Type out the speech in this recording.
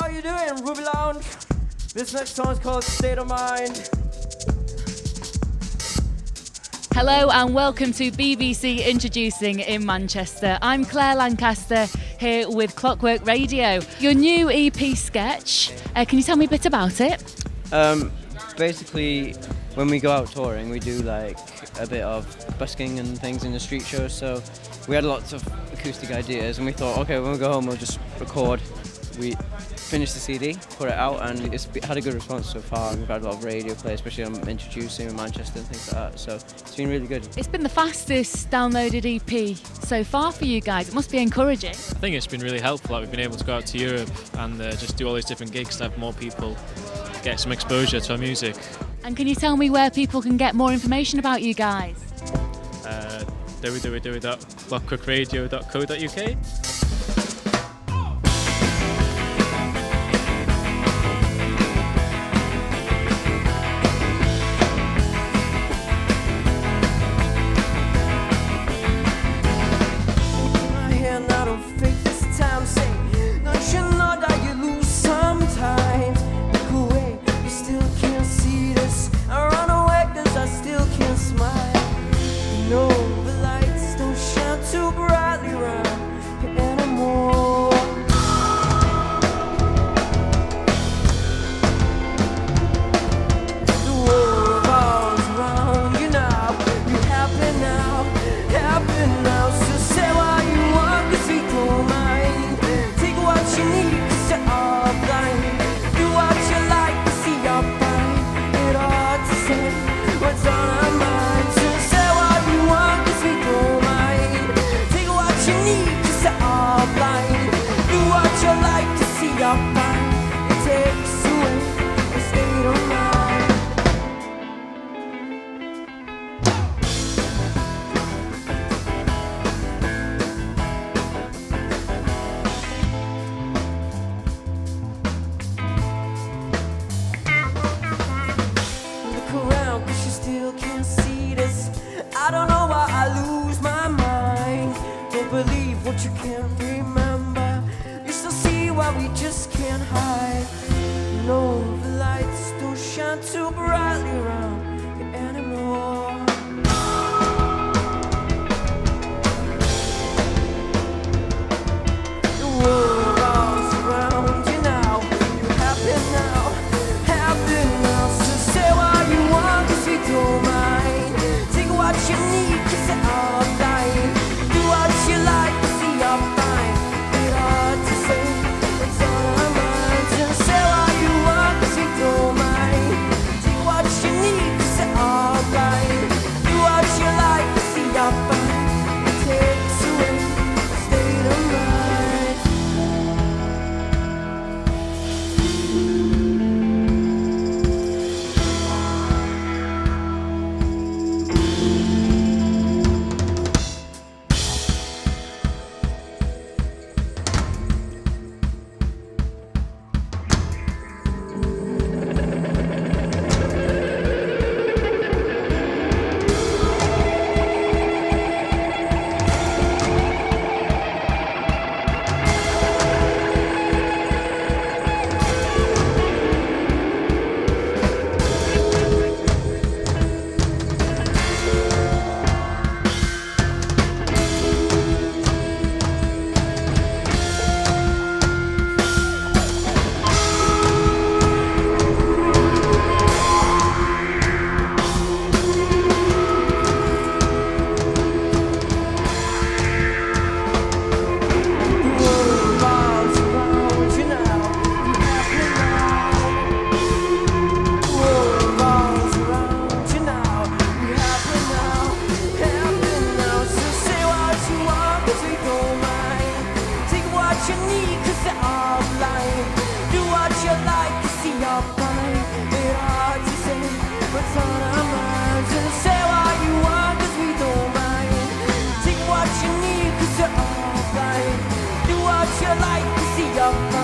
How you doing, Ruby Lounge? This next song is called State of Mind. Hello and welcome to BBC Introducing in Manchester. I'm Clare Lancaster here with Clockwork Radio. Your new EP sketch, uh, can you tell me a bit about it? Um, basically, when we go out touring, we do like a bit of busking and things in the street shows. So we had lots of acoustic ideas, and we thought, okay, when we go home, we'll just record. We finished the CD, put it out, and it's had a good response so far. We've had a lot of radio play, especially on introducing in Manchester and things like that. So it's been really good. It's been the fastest downloaded EP so far for you guys. It must be encouraging. I think it's been really helpful. Like we've been able to go out to Europe and uh, just do all these different gigs to have more people get some exposure to our music. And can you tell me where people can get more information about you guys? Uh, over. www.clockworkradio.co.uk what you can't remember. You still see why we just can't hide. No, the lights don't shine too brightly like to see your